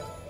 you.